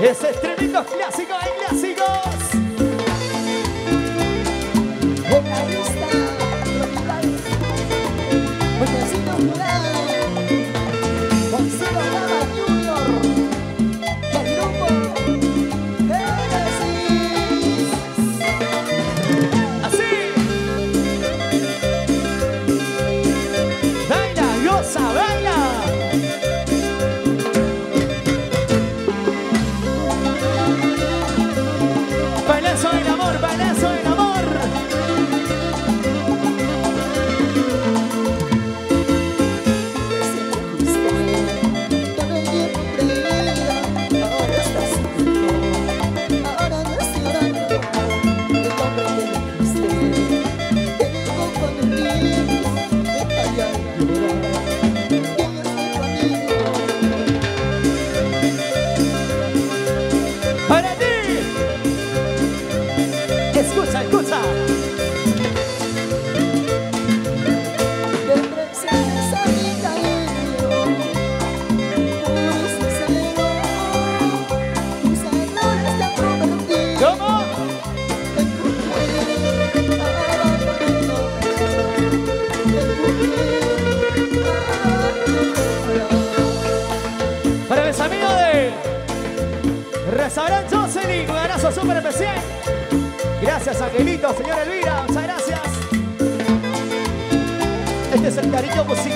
Ese estrenitos clásico, el clásico. restaurante Jocelyn, un abrazo súper especial. Gracias, Angelito, señora Elvira, muchas gracias. Este es el cariño musical.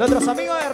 nuestros amigos de